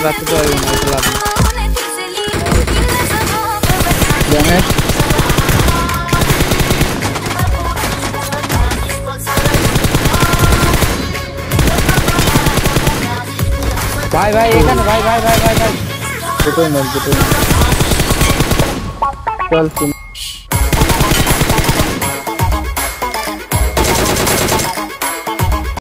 आज बात तो आई ना चला डैमेज भाई भाई एक ना भाई भाई भाई भाई भाई दुटो मत दुटो चल तुम